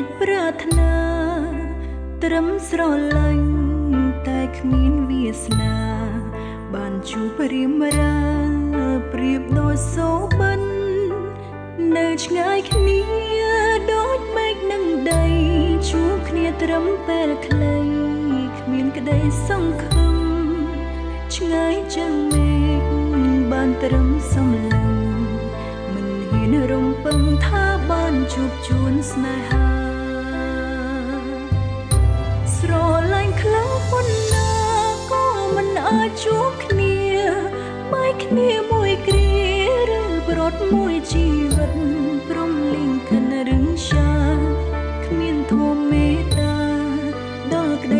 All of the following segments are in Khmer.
រេចប្រាថ្នា ត្រឹមស្រឡាញ់តែគ្មានវាសនា បានជួបរៀមរាប្រៀបដូចសូបិននៅឆ្ងាយគ្នាដូចមេឃនឹងដីជួបគ្នាត្រឹមពេលខ្លីគ្មានក្តីសង្ឃឹមឆ្ងាយចឹងមេឃបានត្រឹមសំឡឹងមិនហ៊ានរំពឹងថាបានជួបជួនស្នេហា ស្រឡាញ់ខ្លាំងប៉ុណ្ណាក៏មិនអាចជួបគ្នាបែកគ្នាមួយគ្រាឬប្រត់មួយជីវិតព្រមលីងខិនរឹងရှာគ្មានធម៌មេត្តាដល់ក្តី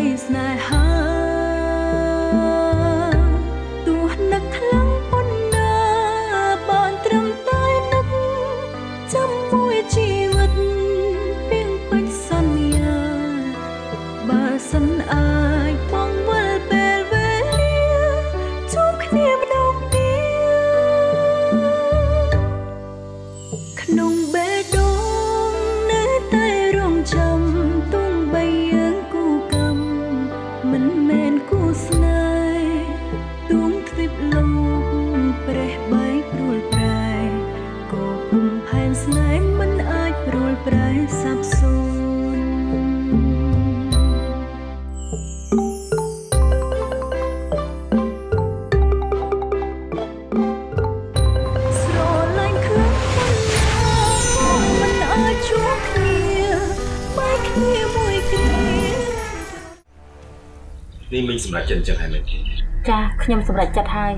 ខ្ញុំសម្រេចចិត្តហើយ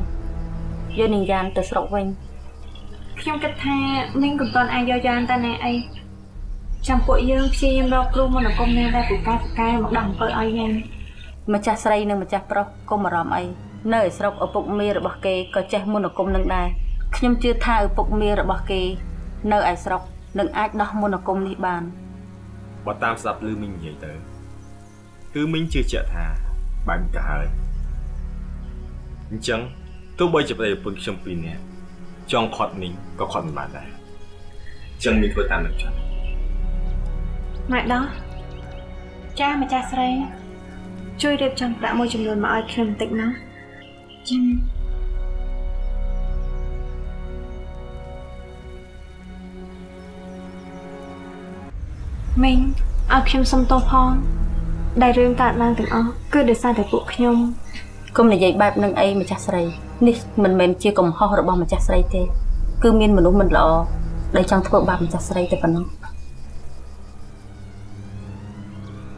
យកនាងយ៉ានទៅស្រុកវិញខ្ញុំគិតថាមីងកំតន់អាចយកយ៉ាងតែណែអីចាំពួកយើងព្យាយាមរកគ្រូមន្តអាគមណាដែលពូកែពូកែមកដាក់អំពើឲ្យយើងម្ចាស់ស្រីនិងម្ចាស់ប្រុសកុំអារម្មណ៍អីនៅឯស្រុកឪពុកមារបស់គេក៏ចេះមន្តអាគមនឹងដែរខ្ញុំជឿថាឪពុកមារបស់គេ នៅឯស្រុកនឹងអាចដោះមន្តអាគមនេះបានបើតាមស្ដាប់ឮមិញនិយាយទៅគឺមិញជឿជាក់ថាបែបនេះទៅហើយ អញ្ចឹងទោះបីជាប្តីប្រពន្ធខ្ញុំពីរនាក់ចង់ខាត់មីងក៏ខាត់មិនបានដែរអញ្ចឹងមីងធ្វើតាមនឹងចុះម៉ែដោះចាម្ចាស់ស្រី ជួយរៀបចំប្រាក់មួយចំនួនមកឲ្យខ្ញុំបន្តិចណាចាមីងឲ្យខ្ញុំសុំទោសផងដែលរឿងកើតឡើងទាំងអស់គឺដោយសារតែពួកខ្ញុំ កុំនិយាយបែបនឹងអីម្ចាស់ស្រីនេះមិនមែនជាកំហុសរបស់ម្ចាស់ស្រីទេ គឺមានមនុស្សមិនល្អដែលចង់ធ្វើបាបម្ចាស់ស្រីតែប៉ុណ្ណោះ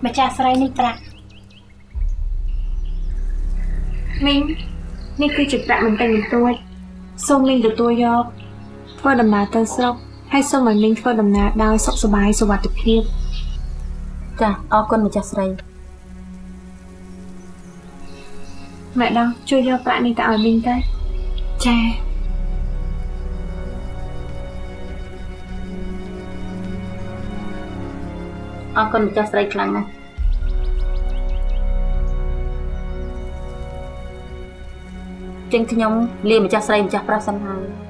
ម្ចាស់ស្រីនេះប្រាក់មីងនេះគឺជាប្រាក់មិនតែបន្ទួចសូមមីងទទួលយកធ្វើដំណើរទៅស្រុកហើយសូមឲ្យមីងធ្វើដំណើរដោយសុខសប្បាយសុវត្ថិភាពចាអរគុណម្ចាស់ស្រី ម៉ែដងជួយយកប្រាក់នេះទៅឲ្យមីងទៅចាអរគុណម្ចាស់ស្រីខ្លាំងណាស់ចឹងខ្ញុំលាម្ចាស់ស្រីម្ចាស់ប្រុសសិនហើយ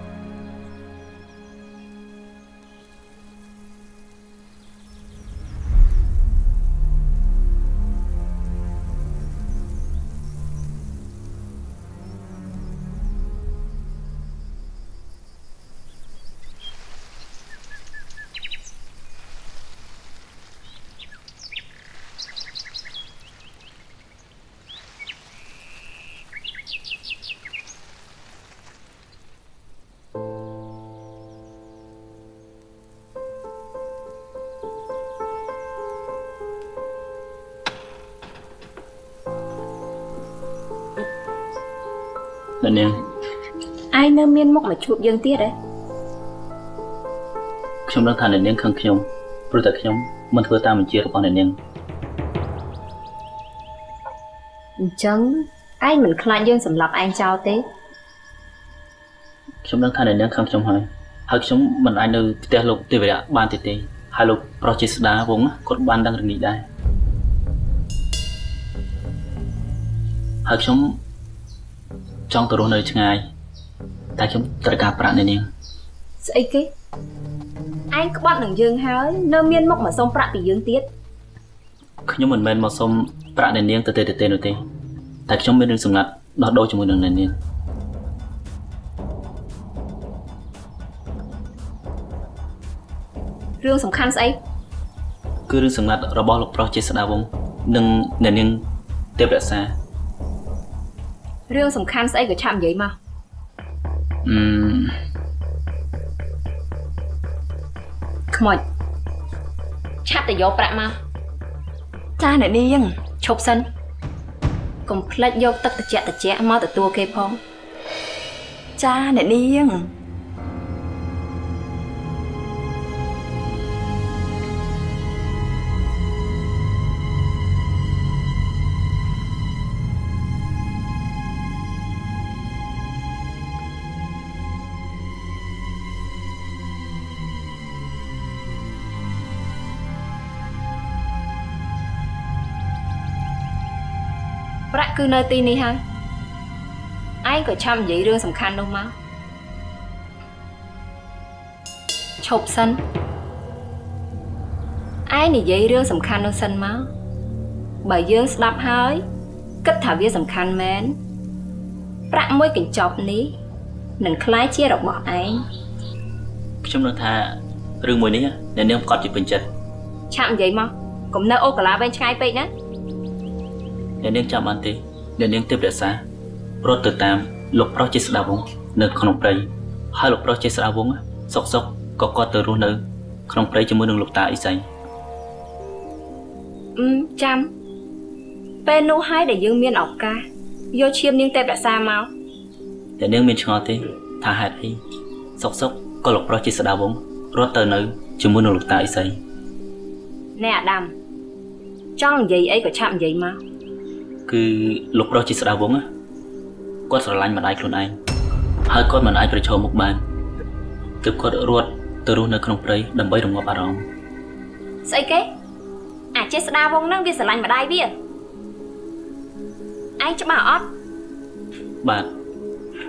អ្នកនាងឯងនៅមានមុខមកជួបយើងទៀតហ៎ខ្ញុំដឹងថាអ្នកនាងខឹងខ្ញុំព្រោះតែខ្ញុំមិនធ្វើតាមបញ្ជារបស់អ្នកនាងអញ្ចឹងឯងមិនខ្លាចយើងសម្លាប់ឯងចោលទេខ្ញុំដឹងថាអ្នកនាងខឹងខ្ញុំហើយហើយខ្ញុំមិនអាចនៅផ្ទះលោកទេវរៈបានទេទេហើយលោកប្រុសជាស្ដាវងគាត់បានដឹងរឿងនេះដែរហើយខ្ញុំ ចង់ទៅរស់នៅឆ្ងាយតែខ្ញុំត្រូវការប្រាក់អ្នកនាងស្អីគេឯងក្បត់នឹងយើងហើយនៅមានមុខមកសុំប្រាក់ពីយើងទៀតខ្ញុំមិនមែនមកសុំប្រាក់អ្នកនាងទៅទេទៅទេនោះទេតែខ្ញុំមានរឿងសម្ងាត់ដោះដូរជាមួយនឹងអ្នកនាងរឿងសំខាន់ស្អីគឺរឿងសម្ងាត់របស់លោកប្រុសជាស្ដាវងศ์និងអ្នកនាងទេពរក្សា រឿងសំខាន់ស្អីក៏ឆាប់និយាយមកអឺខ្មោចឆាប់ទៅយកប្រាក់មកចាអ្នកនាងឈប់សិនកុំភ្លេចយកទឹកត្រជាក់ត្រជាក់មកទទួលគេផងចាអ្នកនាង គឺនៅទីនេះហើយឯងក៏ឆាប់និយាយរឿងសំខាន់នោះមកឈប់សិនឯងនិយាយរឿងសំខាន់នោះសិនមកបើយើងស្ដាប់ហើយគិតថាវាសំខាន់មែនប្រាក់មួយកញ្ចប់នេះនឹងคล้ายជារបស់ឯង ខ្ញុំនឹងថារឿងមួយនេះអ្នកនាងប្រកាសជាពេញចិត្ត ឆាប់និយាយមកកុំនៅអូកាឡាវែងឆ្ងាយពេកណា អ្នកនាងចាប់បានទេអ្នកនាងទៅប្រសារត់ទៅតាមលោកប្រុសជាស្ដាវងនៅក្នុងព្រៃហើយលោកប្រុសជាស្ដាវងសុកសុកក៏គាត់ទៅរស់នៅ ក្នុងព្រៃជាមួយនឹងលោកតាអ៊ីសៃអឺចាំពេលនោះហើយដែលយើងមានឱកាសយកឈាមនាងទេពរក្សាមកតែនាងមានឆ្ងល់ទេថាហេតុអីសុកសុកក៏លោកប្រុសជាស្ដាវងរត់ទៅនៅជាមួយនឹងលោកតាអ៊ីសៃអ្នកអាដាមចង់និយាយអីក៏ឆាប់និយាយមក គឺលោកប្រុសជាស្ដាវងศ์គាត់ស្រឡាញ់ម្ដាយខ្លួនឯងហើយគាត់មិនអាចប្រឈមមុខបានទើបគាត់រត់ទៅរស់នៅក្នុងព្រៃដើម្បីរងាប់អារម្មណ៍ស្អីគេអាចចេះស្ដារវងហ្នឹងវាស្រឡាញ់ម្ដាយវាឯងច្បាស់អត់បាទ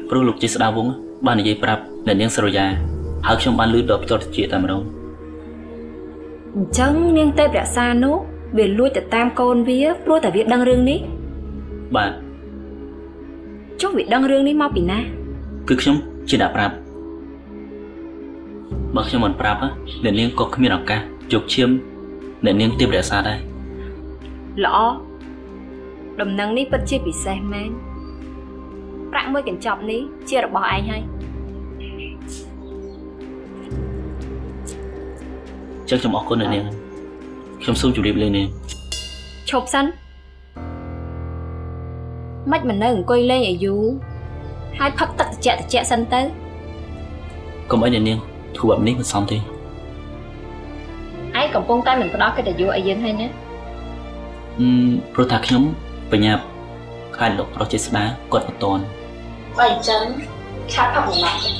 ព្រោះលោកជាស្ដាវងศ์បាននិយាយប្រាប់អ្នកនាងសរយាហើយខ្ញុំបានឮដល់ផ្ទាល់ត្រជាតែម្ដងអញ្ចឹងនាងទេពរក្សានោះវាលួចទៅតាមកូនវាព្រោះតែវាដឹងរឿងនេះ បាទចុះវាដឹងរឿងនេះមកពីណា គឺខ្ញុំជាអ្នកប្រាប់បើខ្ញុំមិនប្រាប់អ្នកនាងក៏គ្មានឱកាសយកឈាមអ្នកនាងទេពរក្សាដែរល្អដំណឹងនេះពិតជាពិសេសមែនប្រាក់មួយកញ្ចប់នេះជារបស់ឯងហើយចឹងខ្ញុំអរគុណអ្នកនាងខ្ញុំសូមជម្រាបលានាងឈប់សិន មិនមិននៅអង្គុយលេងឲ្យយូរហើយផឹកទឹកត្រជាក់ត្រជាក់សិនទៅកុំអីអ្នកនាងធ្វើបែបនេះមិនសមទេឯងកំពុងតែមិនផ្ដោតកិត្តិយសឲ្យយើងហើយណាអឺព្រោះថាខ្ញុំបញ្ញាប់ខ្លាចលោកប្រុសជាស្ដាគាត់មិនតន់បើអញ្ចឹងឆាប់ផឹកមួយម៉ាត់ទៅ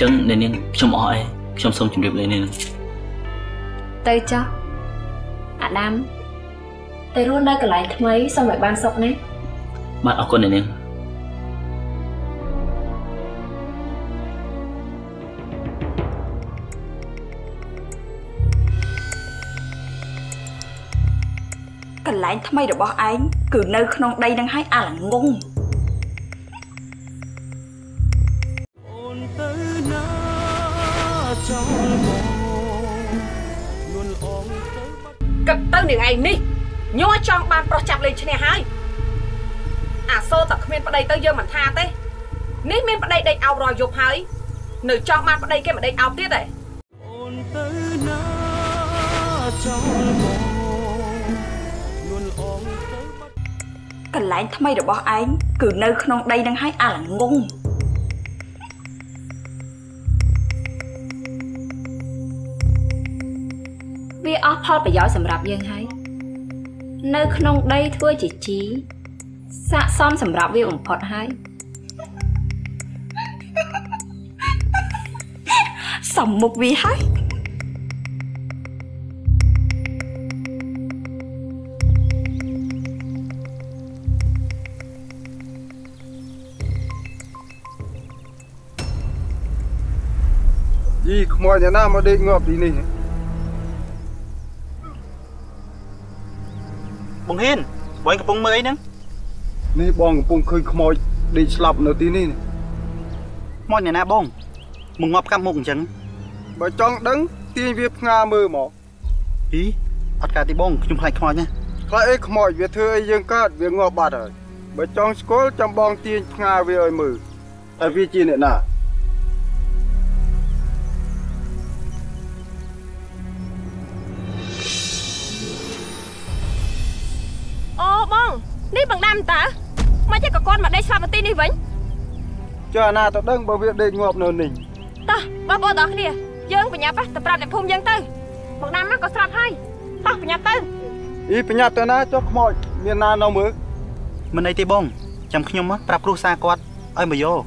ចឹងអ្នកនាងខ្ញុំអរអីខ្ញុំសូមជម្រាបលានាងទៅចុះអាដាមទៅរស់នៅកន្លែងថ្មីសូមឲ្យបានសុខណាបាទអរគុណអ្នកនាងកន្លែងថ្មីរបស់ឯងគឺនៅក្នុងដីនឹងហើយអាល្ងង បានប្រុសចាប់លេងឈ្នះហើយអាសូរតែគ្មានប្តីទៅយើងមិនថាទេនេះមានប្តីដេកអោបរាល់យប់ហើយនៅចង់បានប្តីគេមិនដេកអោបទៀតទេអូនទៅណាចង់មកលួនអងទៅបាត់កន្លែងថ្មីរបស់ឯងគឺនៅក្នុងដីនឹងហើយអាល្ងងវាអស់ផលប្រយោជន៍សម្រាប់យើងហើយ នៅក្នុងដីធ្វើជាជីស័កសមសម្រាប់វាបំផុតហើយសំមុខវាហើយយីខ្មោចអ្នកណាមកដេកងាប់ទីនេះ បងហ៊ានបងកំពុងមើលអីហ្នឹងនេះបងកំពុងឃើញខ្មោចដេកស្លាប់នៅទីនេះមកអ្នកណាបងមកងាប់កាប់មុខអញ្ចឹងបើចង់ដឹងទាញវាផ្ងាមើលមកអីអត់កើតទេបងខ្ញុំខ្លាចខ្មោចណាខ្លាចអីខ្មោចវាធ្វើអីយើងកើតវាងាប់បាត់ហើយបើចង់ស្គាល់ចាំបងទាញផ្ងាវាឲ្យមើលតែវាជាអ្នកណា នេះបងដាំតើមកចេះក៏គាត់មកដេកស្លាប់នៅទីនេះវិញចុះអាណាទៅដឹងបើវាដេកងាប់នៅនេះតោះបងប្អូនទាំងគ្នាយើងបញ្ញាប់ទៅប្រាប់អ្នកភូមិយើងទៅបងដាំក៏ស្លាប់ហើយតោះបញ្ញាប់ទៅអីប្រញាប់ទៅណាចុះខ្មោចមានណានៅមើលមិនអីទេបងចាំខ្ញុំមកប្រាប់គ្រូសាគាត់ឲ្យមកយក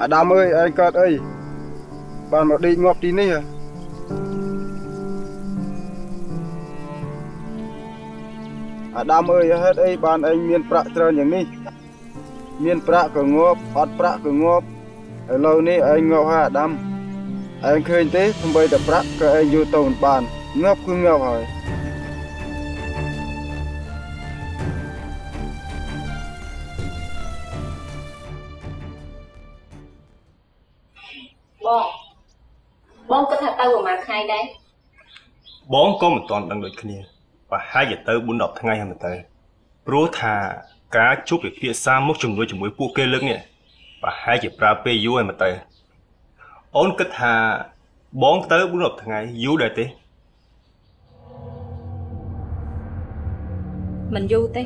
អាដាមអើយឯងកើតអីបានមកដេកងាប់ទីនេះហ៎ អាដាមអើយហេតុអីបានឯងមានប្រាក់ច្រើនយ៉ាងនេះមានប្រាក់ក៏ងាប់អត់ប្រាក់ក៏ងាប់ឥឡូវនេះឯងងាប់ហើយអាដាមឯងឃើញទេសំបីតែប្រាក់ក៏ឯងយកទៅមិនបានងាប់គឺងាប់ហើយបងបងគិតថាទៅប្រហែលថ្ងៃដែរបងក៏មិនទាន់ដឹងដូចគ្នា ប្រហែលជាទៅ4 10ថ្ងៃហើយមើលទៅព្រោះថាការជួបពិភាក្សាមុខជំនួយជាមួយពួកគេលើកនេះប្រហែលជាប្រើពេលយូរហើយមើលទៅអូនគិតថាបងទៅ4 10ថ្ងៃយូរដែរទេមិនយូរទេ4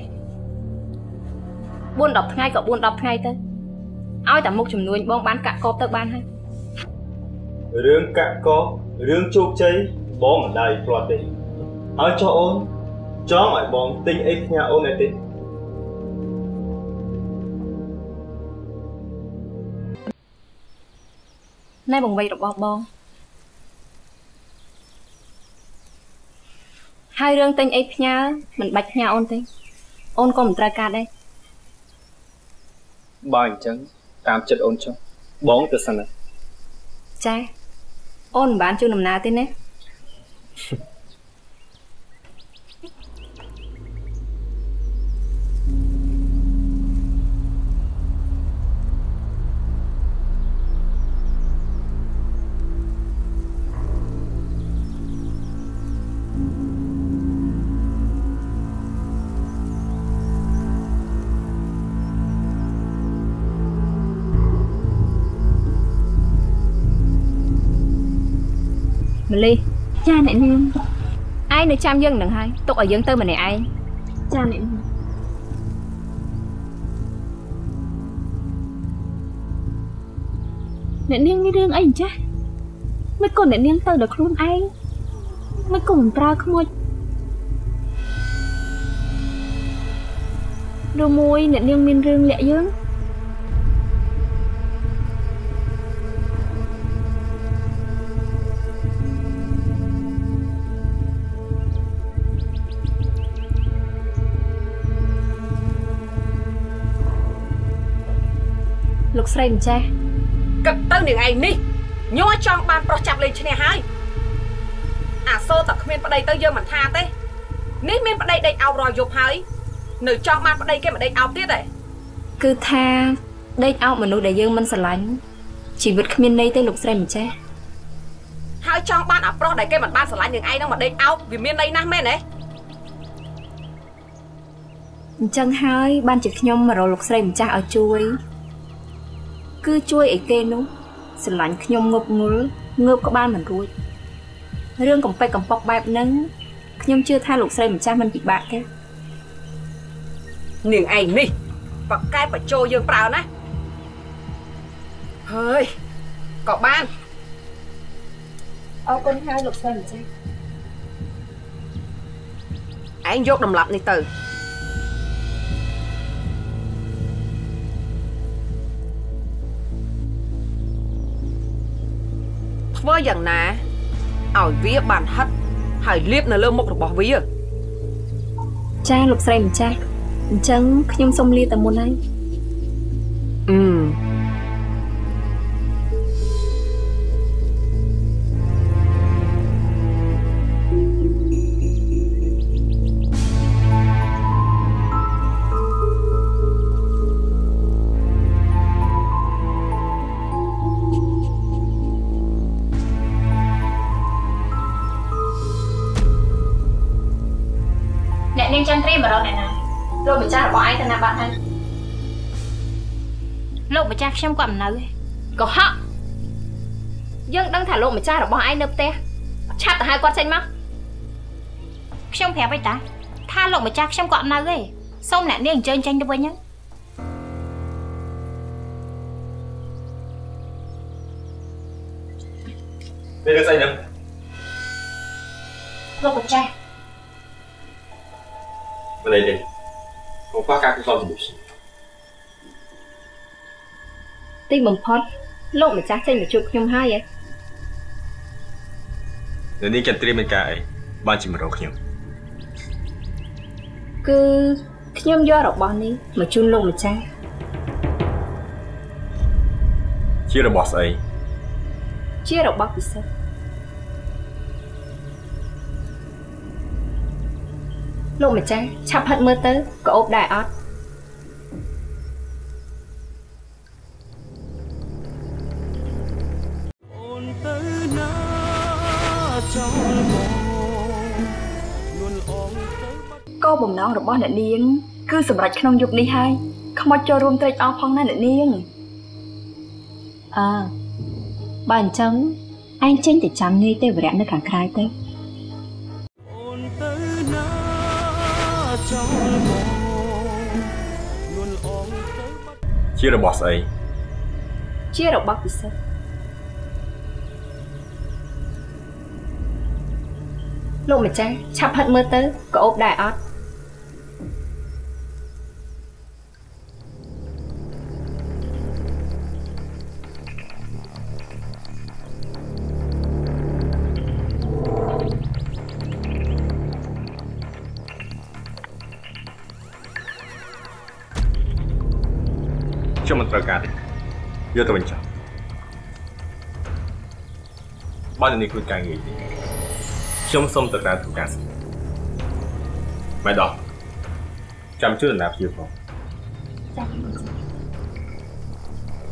10ថ្ងៃក៏4 10ថ្ងៃទៅឲ្យតែមុខចំនួនបងបានកាក់កបទៅបានហើយរឿងកាក់ករឿងជោគជ័យបងមិនដែរផ្លាត់ទេឲ្យចុះអូន ចង់ឲ្យបងទិញអីផ្ញើអូនដែរទេណែបង្វេចរបស់បងហើយរឿងទិញអីផ្ញើមិនបាច់ផ្ញើអូនទេអូនក៏មិនត្រូវការដែរបើអញ្ចឹងតាមចិត្តអូនចុះបងទៅសិនណាចាអូនមិនបានជូនដំណើរទេណា ម្លីចាអ្នកនាងឯងនៅចាំយើងនឹងហើយទុកឲ្យយើងទៅម្នាក់ឯងចាអ្នកនាងអ្នកនាងមានរឿងអីអញ្ចាស់មិនក៏អ្នកនាងទៅដល់ខ្លួនឯងមិនក៏មិនប្រើខ្មោចឬមួយអ្នកនាងមានរឿងលាក់យើង លោកស្រីម្ចាស់គិតទៅនាងឯងនេះញ័រចង់បានប្រុសចាប់លេងឈ្នះហើយអាសូរតែគ្មានប្តីទៅយើងមិនថាទេនេះមានប្តីដេកអោបរាល់យប់ហើយនៅចង់បានប្តីគេមិនដេកអោបទៀតទេគឺថាដេកអោបមនុស្សដែលយើងមិនស្រឡាញ់ជីវិតគ្មានន័យទេលោកស្រីម្ចាស់ហើយចង់បានអាប្រុសដែលគេមិនបានស្រឡាញ់នាងឯងនឹងមកដេកអោបវាមានន័យណាស់មែនទេអញ្ចឹងហើយបានជាខ្ញុំមករកលោកស្រីម្ចាស់ឲ្យជួយ គឺជួយឲ្យគេនោះស្រឡាញ់ខ្ញុំងប់ងល់ងើបក្បាលមិនរួចរឿងកំពេចកំប៉ុកបែបហ្នឹងខ្ញុំជឿថាលោកស្រីម្ចាស់មិនពិបាកទេនាងឯងនេះបកកែបញ្ចោយើងប្រើណាហើយក៏បានអរគុណហើយលោកស្រីម្ចាស់ឯងយកតម្លាប់នេះទៅ ធ្វើយ៉ាងណាឲ្យវាបានហិតហើយលាបនៅលើមុខរបស់វាចាលោកស្រីម្ចាស់អញ្ចឹងខ្ញុំសូមលាតែមុនហើយអឺ កម្ចាស់ខ្ញុំគាត់មិននៅទេកុហកយើងដឹងថាលោកម្ចាស់របស់ឯងនៅផ្ទះឆាប់ទៅហៅគាត់ចេញមកខ្ញុំប្រាប់ឯតាថាលោកម្ចាស់ខ្ញុំគាត់មិននៅទេសូមអ្នកនាងអញ្ជើញចេញទៅវិញហ្នឹងមានរឿងស្អីហ្នឹងលោកម្ចាស់មិនអីទេខ្ញុំខ្វះការគិតសល់ជាមួយខ្ញុំ ទីបំផុតលោកម្ចាស់ចេញមកជួបខ្ញុំហើយហ៎នៅនេះចាំត្រៀមមានការអីបានជាមករកខ្ញុំគឺខ្ញុំយករបស់នេះមកជូនលោកម្ចាស់ជារបស់ស្អីជារបស់ពិសេសលោកម្ចាស់ឆាប់ហិតមើលទៅក៏អូបដែរអត់ ណងរបស់អ្នកនាង គឺសម្រាប់ក្នុងយុគនេះហើយខ្មោចចូលរួមត្រេកអរផងណាអ្នកនាងអើបើអញ្ចឹងឯងចេញទៅចាំនាយទេវរៈនៅខាងក្រៅទៅអូនទៅណាចង់មកនួនអងទៅបាត់ជារបស់ស្អីជារបស់ពិសេសលោកម្ចាស់ឆាប់ហិតមើលទៅក៏អូបដែរអត់ ខ្ញុំមិនត្រូវការទេយកទៅវិញចោលបើនៅនេះគឺការងារទេខ្ញុំសូមទៅក្រៅធ្វើការសិនម៉ែដោះចាំជួយដំណើរភ្ញៀវផង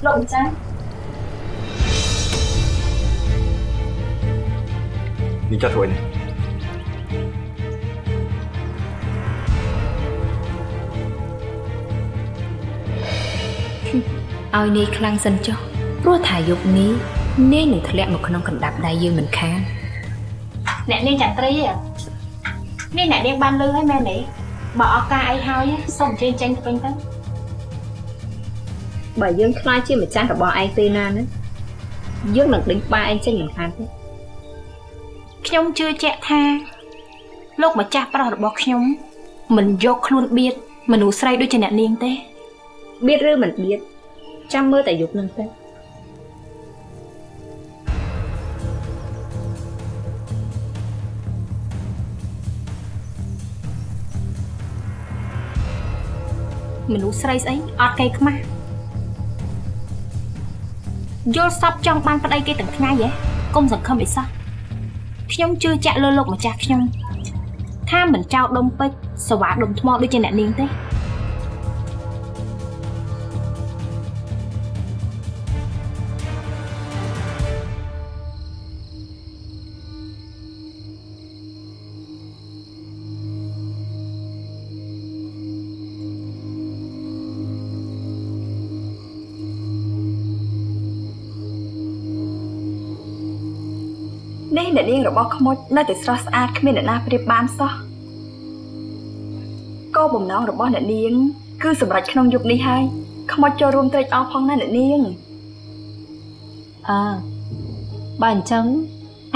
លោកម្ចាស់នេះចោះធ្វើនេះ ឲ្យនាយខ្លាំងសិនចុះព្រោះថាយុគនេះនាយនឹងធ្លាក់មកក្នុងកណ្ដាប់ដៃយើងមិនខានអ្នកនាងចន្ទ្រីហ៎នេះអ្នកនាងបានលឺហើយមែនទេបើអស់ការអីហើយសូមអញ្ជើញចេញទៅវិញទៅបើយើងខ្លាចជាម្ចាស់របស់ឯងពេលណាណាយើងនឹងដេញក្បាលឯងចេញមិនខានទេខ្ញុំជឿជាក់ថាលោកម្ចាស់ប្រុសរបស់ខ្ញុំមិនយកខ្លួនបៀតមនុស្សស្រីដូចជាអ្នកនាងទេបៀតឬមិនបៀត ចាំមើលតែយុគនឹងទៅមនុស្សស្រីស្អីអត់កេខ្មាស់យល់សពចង់បានប្តីគេទាំងថ្ងៃហ៎កុំសង្ឃឹមអីសោះខ្ញុំជឿជាក់លើលោកម្ចាស់ខ្ញុំថាមិនចោលដុំពេជ្រសវ៉ាដុំថ្មដូចជាអ្នកនាងទេ អ្នកនាងរបស់ខ្មុចនៅតែស្រស់ស្អាតគ្មានអ្នកណាប្រៀបបានសោះគោលបំណងរបស់អ្នកនាង គឺសម្រាប់ក្នុងយុគនេះហើយខ្មុចចូលរួមត្រេកអរផងណាអ្នកនាងអើបើអញ្ចឹង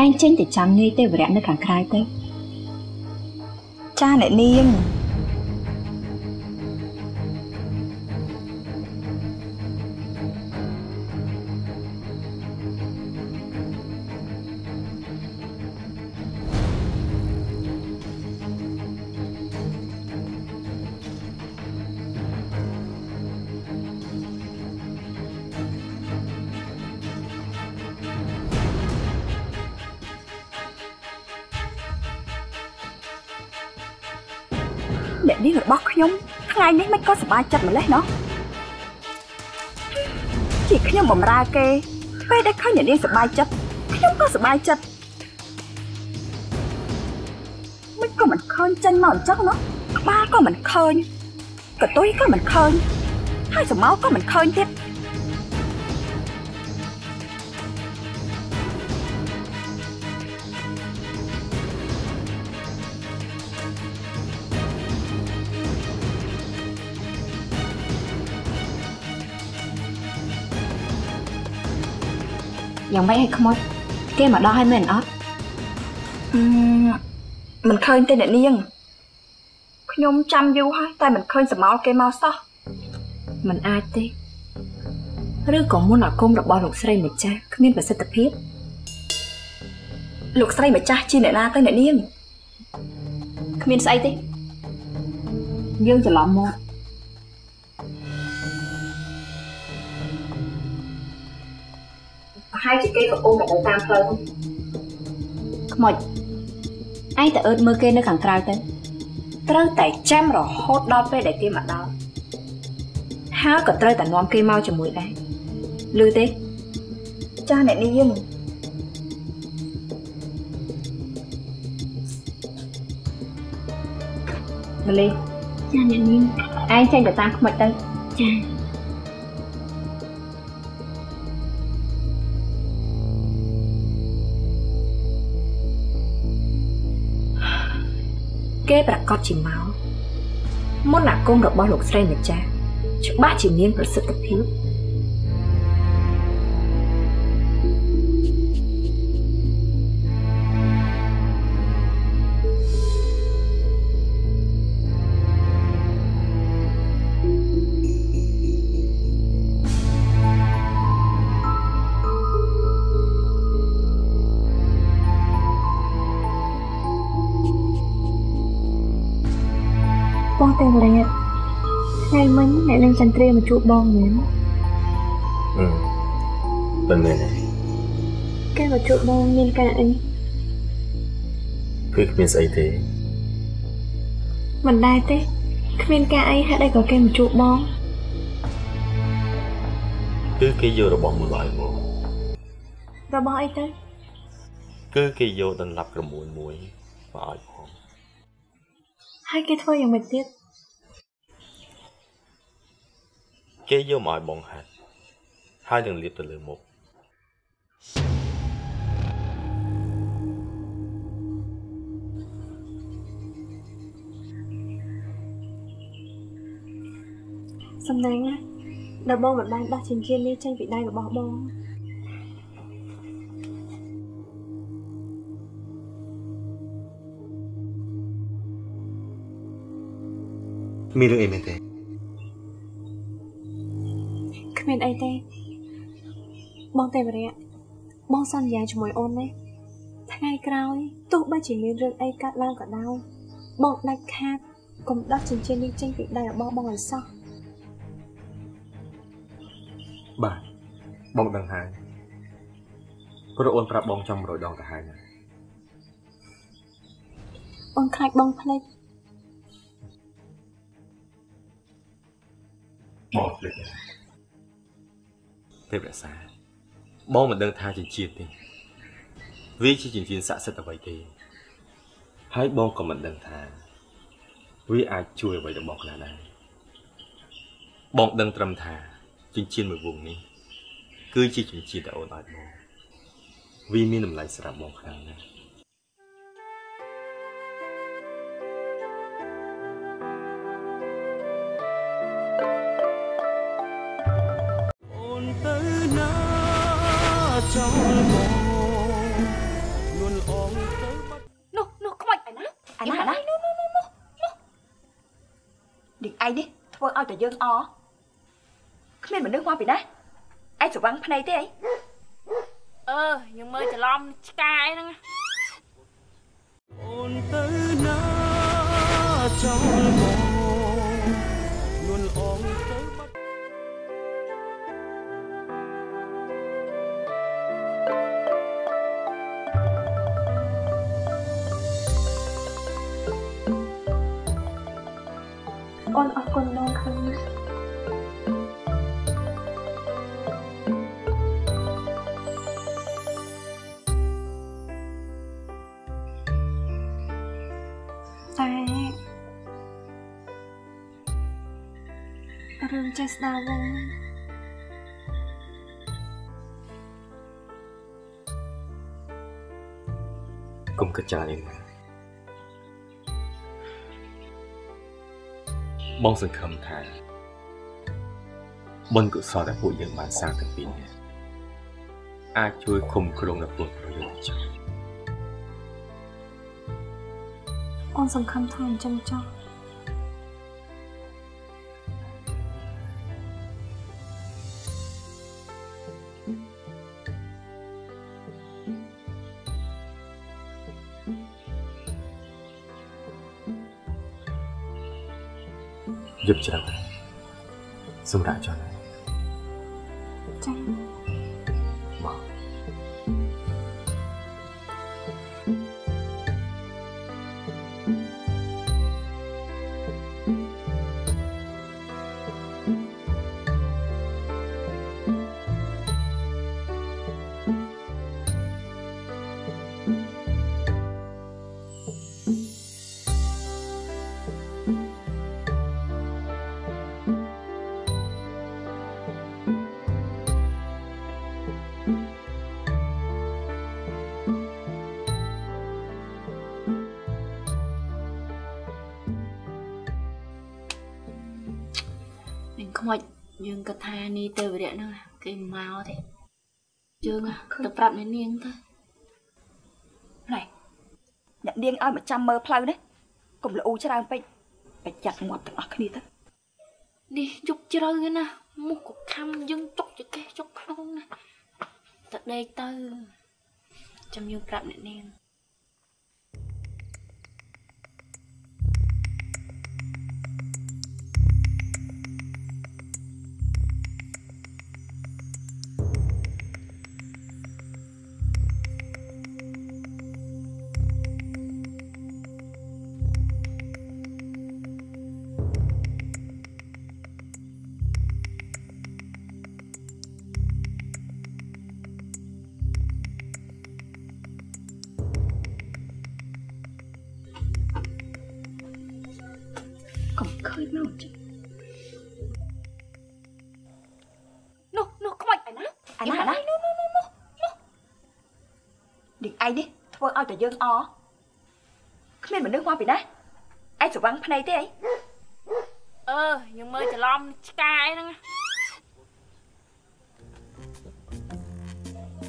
ឯងចេញទៅចាំនាយទេវរៈនៅខាងក្រៅទៅចាអ្នកនាង ក៏សប្បាយចិត្តម្លេះណោះជាខ្ញុំបំរើគេពេលដែលឃើញអ្នកនាងសប្បាយចិត្តខ្ញុំក៏សប្បាយចិត្តមិនក៏មិនឃើញចេញមកអញ្ចឹងណោះក្បាលក៏មិនឃើញកតុយក៏មិនឃើញហើយសម្ោក៏មិនឃើញទៀត យ៉ាងម៉េចឲ្យខ្មោចគេមកដល់ហើយមែនអត់អឺមិនឃើញទេអ្នកនាងខ្ញុំចាំយូរហើយតែមិនឃើញសមោលគេមកសោះមិនអាចទេឬក៏មុនអាគមរបស់លោកស្រីម្ចាស់គ្មានប្រសិទ្ធភាពលោកស្រីម្ចាស់ជាអ្នកណាទៅអ្នកនាងគ្មានស្អីទេយើងច្រឡំមក ប្រហែលជាគេកំពុងតែទៅតាមផ្លូវខ្មោចឯងទៅអឺតមើលគេនៅខាងក្រៅទៅត្រូវតែចាំរហូតដល់ពេលដែលគេមកដល់ហើយក៏ត្រូវតែនាំគេមកជាមួយដែរឮទេចាស់អ្នកនាងម្លេះចាអ្នកនាងឯងចេញទៅតាមខ្មិចទៅចា គេប្រកាសជាមកមុនអាគមរបស់លោកស្រីម្ចាស់ច្បាស់ជាមានប្រសិទ្ធភាព បងតែវរៈថ្ងៃមិញអ្នកនឹងចន្ទ្រាមកជួបបងមែនអឺមិនមែនទេគេមកជួបបងមានការអីគឺគ្មានស្អីទេមិនដែរទេគ្មានការអីហេតុអីក៏គេមកជួបបងគឺគេយករបស់មួយឲ្យមករបស់អីទៅគឺគេយកដន្លាប់ក្រមួនមួយមកឲ្យផងហើយគេធ្វើយ៉ាងម៉េចទៀត គេយកមកឲ្យបងហាត់ហើយនឹងលាបទៅលើមុខសំដែងណាដែលបងមិនបានដោះចិញ្ចៀននេះចេញពីដៃរបស់បងមានរឿងអីមែនទេ គ្មានអីទេបងទេវរៈបងសន្យាជាមួយអូនណាថ្ងៃក្រោយទោះបីជាមានរឿងអីកើតឡើងក៏ដោយបងដាច់ខាតកុំដោះចិញ្ចៀននេះចេញពីដៃរបស់បងឲ្យសោះបាទបងដឹងហើយព្រោះអូនប្រាប់បងចំ100ដងទៅហើយណាអូនខ្លាចបងភ្លេចបងភ្លេច ទេពរក្សាបងមិនដឹងថាជាជាតិទេវាជាជាស័ក្តិសិទ្ធិអ្វីទេហើយបងក៏មិនដឹងថាវាអាចជួយអ្វីដល់បងខ្លះដែរបងដឹងត្រឹមថាចិញ្ចៀនមួយវងនេះ គឺជាចិញ្ចៀនដែលអូនឲ្យបងវាមានតម្លៃសម្រាប់បងខ្លាំងណាស់ យើងអគ្មានមនុស្សមកពីណាឯងស្រវាំងភ្នែកទេអីអឺយើងមើលច្រឡំឆ្កាអីហ្នឹងអូនទៅណាចោលមកលួនអងទៅបាត់អូនអរគុណបងខ្លាំងណា ស្ដារវងកុំគិតច្រើនទេណាបងសង្ឃឹមថាបុណ្យកុសលដែលពួកយើងបានសាងទាំងពីរនេះអាចជួយឃុំគ្រងដល់ពលប្រយោជន៍ទៅចោលអូនសង្ឃឹមថាអញ្ចឹងចុះ យប់ច្រើនសម្រាប់ចោលណាចា៎ ចយើងគិតថានីទេវរៈហ្នឹងគេមកទេយើងទៅប្រាប់អ្នកនាងទៅណែអ្នកនាងឲ្យមកចាំមើលផ្លូវនេះកុំល្អូច្រើនពេកប្រយ័ត្នងាប់ទាំងអស់គ្នាទៅនេះជប់ជ្រៅណាស់មុខក៏ខំយើងចុកចកេះចុកក្នុងណាទៅដេកទៅចាំយើងប្រាប់អ្នកនាង ឲ្យតែយើងអគ្មានមនុស្សមកពីណាឯងស្រវាំងភ្នែកទេអីអឺយើងមើលច្រឡំឆ្កាអីហ្នឹង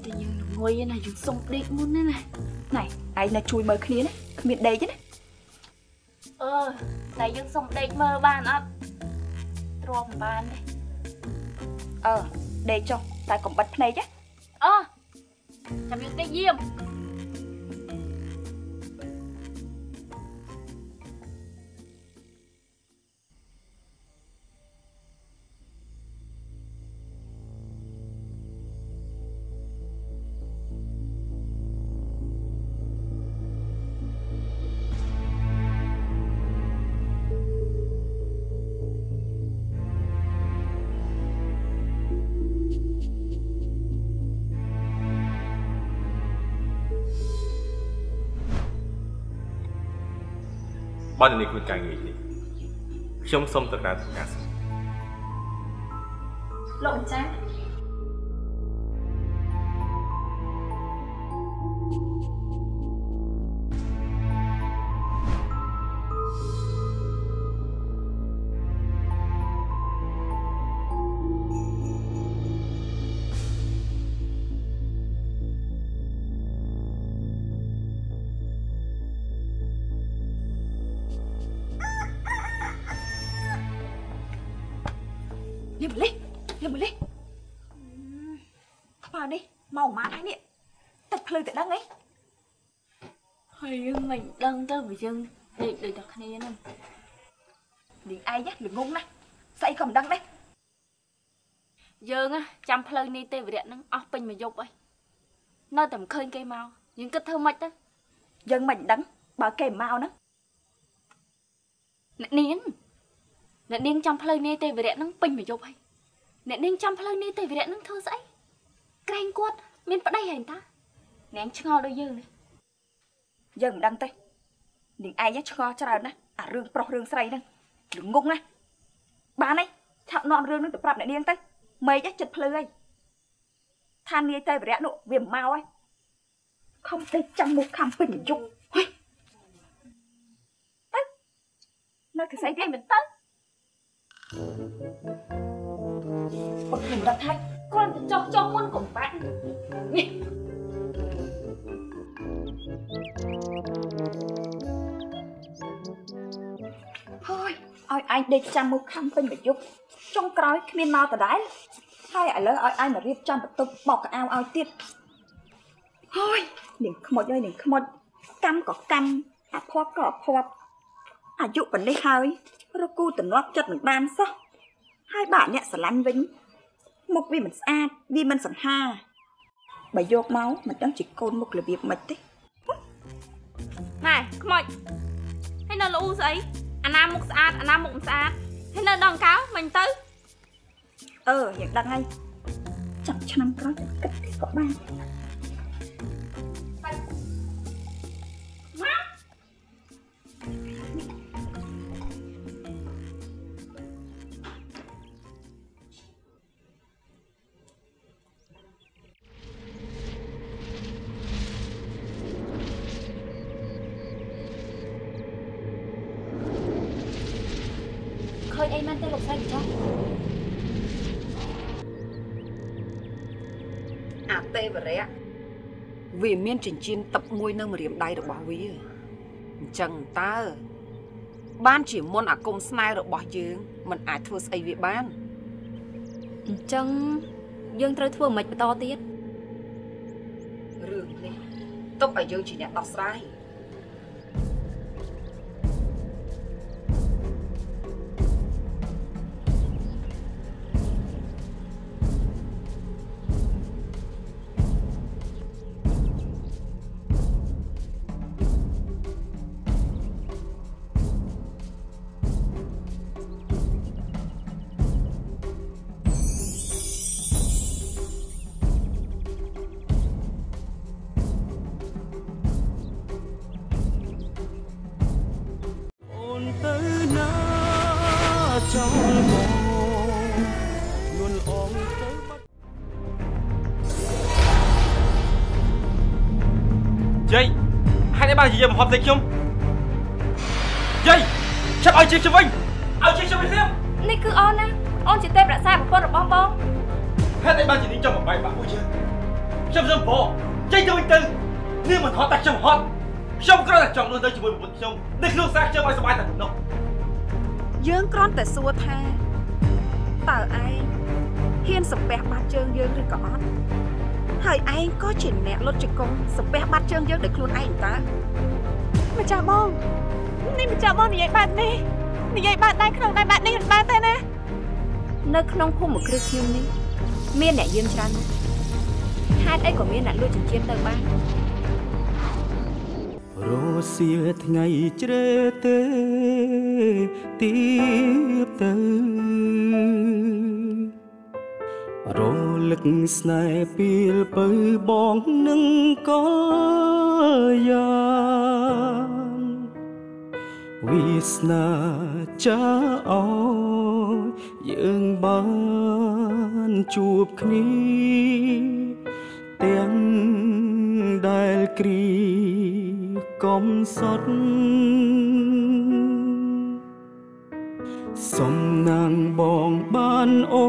តែយើងងុយណាយើងសុំដេកមុនណាណាណែឯងនៅជួយមើលគ្នាណាគ្មានដេកទេណាអឺតែយើងសុំដេកមើលបានអត់ទ្រាំមិនបានទេអឺដេកចុះតែកុំបិទភ្នែកណាអឺចាំយើងដេកយាម បើនេះគ្មានការងារទេខ្ញុំសូមទៅក្រៅធ្វើការសិនលោកម្ចាស់អ មកម៉ាត់ហើយនេះទឹកភ្លឺទៅដឹងអីហើយយើងមិនដឹងទៅវាយើងដេកដូចតែគ្នាហ្នឹងនាងឯងល្ងងណាស់ស្អីក៏មិនដឹងដែរយើងណាចាំផ្លូវនេះទេវរៈហ្នឹងអស់ពេញមួយយប់ហើយនៅតែមិនឃើញគេមកយើងគិតធ្វើម៉េចទៅយើងមិនដឹងបើគេមកហ្នឹងអ្នកនាងអ្នកនាងចាំផ្លូវនេះទេវរៈហ្នឹងពេញមួយយប់ហើយអ្នកនាងចាំផ្លូវនេះទេវរៈហ្នឹងធ្វើស្អីក្រែងគាត់ មានប្តីហើយតានាងឆ្ងល់ដូចយើងនេះយើងមិនដឹងទេនាងឯងឆ្ងល់ច្រើនណាស់អារឿងប្រុសរឿងស្រីហ្នឹងល្ងងណាស់បានហើយឆាប់នាំរឿងហ្នឹងទៅប្រាប់អ្នកនាងទៅមេឃចិត្តភ្លឺហើយឋាននាយទេវរៈនោះវាមកហើយខំទៅចាំមុខខំពេញយប់ហុយទៅនៅកសៃវិញមិនទៅអត់ខ្ញុំដឹងថា គ្រាន់តែចោះចោះមុនកុំបាក់នេះហើយឲ្យឯងដេកចាំមុខខំពេញមួយយប់ចុងក្រោយគ្មានមកដដែលហើយឥឡូវឲ្យឯងមករៀបចំបន្ទប់បោកកៅអៅឲ្យទៀតហើយនាងខ្មុចហើយនាងខ្មុចកម្មក៏កម្មអាភ័ព្វក៏អាភ័ព្វអាយុប៉ុណ្នេះហើយរកគូតំណត់ចិត្តមិនបានសោះហើយបើអ្នកស្រឡាញ់វិញ មុខវាមិនស្អាតវាមិនសង្ហាបើយកមកមិនដឹងជាកូនមុខរបៀបម៉េចទេណែខ្មោចហើយនៅលូស្អីអាណាមុខស្អាតអាណាមុខមិនស្អាតហើយនៅដងកៅមិញទៅអឺយ៉ាងដឹងហើយចាំឆ្នាំក្រោយគិតទៀតក៏បាន ឃើញអីមែនទេលោកស្រីម្ចាស់អាទេវរៈវាមានចិញ្ចៀនទឹកមួយនៅម្រាមដៃរបស់វាអញ្ចឹងតើបានជាមុនអាគមស្នេហ៍របស់យើងមិនអាចធ្វើស្អីវាបានអញ្ចឹងយើងត្រូវធ្វើមិនបន្តទៀតរឿងនេះទុកឲ្យយើងជាអ្នកដោះស្រាយ ចង់មកលួនអងទៅបាត់យាយហេតុអីបានជាយាយបំផុតផ្ទៃខ្ញុំយាយចាប់ឲ្យជាខ្ញុំវិញឲ្យជាខ្ញុំវិញខ្ញុំនេះគឺអូនណាអូនជាទេពរក្សាប្រពន្ធរបស់បងហេតុអីបានជានាងចង់បំបែកបាក់ពួកយើងខ្ញុំសឹមបងយាយទៅវិញទៅនាងមិនហត់តែខ្ញុំហត់ខ្ញុំគ្រាន់តែចង់រស់នៅជាមួយប្រពន្ធខ្ញុំនៅក្នុងសាខ្ញុំឲ្យសុបាយតែប៉ុណ្ណោះ យើងគ្រាន់តែសួរថាតើឯងហ៊ានសំពះបាត់ជើងយើងឬក៏អត់ហើយឯងក៏ជាអ្នកលុតជង្គង់សំពះបាត់ជើងយើងដោយខ្លួនឯងតើម្ចាស់បងនេះម្ចាស់បងនិយាយបែបនេះនិយាយបែបដៃក្នុងដៃបែបនេះមិនបានទេណានៅក្នុងភូមិគ្រឹះខ្ញុំនេះមានអ្នកយាមច្រើនណាស់ហេតុអីក៏មានអ្នកលួចចិញ្ចៀនទៅបានរសៀលថ្ងៃជ្រេទេ ទៀបទៅរលឹកស្នេហ៍ពីលពៅបងនឹងកលយ៉ាងវាសនាចាអោយយើងបានជួបគ្នាទាំងដែលគ្រីកំសត់ សំណាងបងបានអូ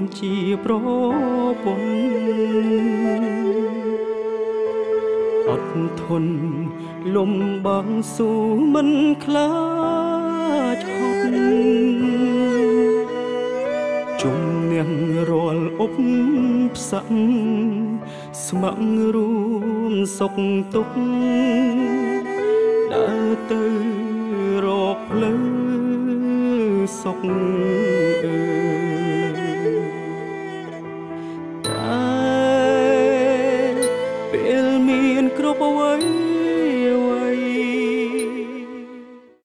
នជាប្រពន្ធអត់ធន់លំបងស៊ូមិនខ្លាចហត់ជំនះរាល់អុបផ្ស័កស្ម័គ្ររួមសុខទុក្ខដើរទៅរកផ្លូវ សុខ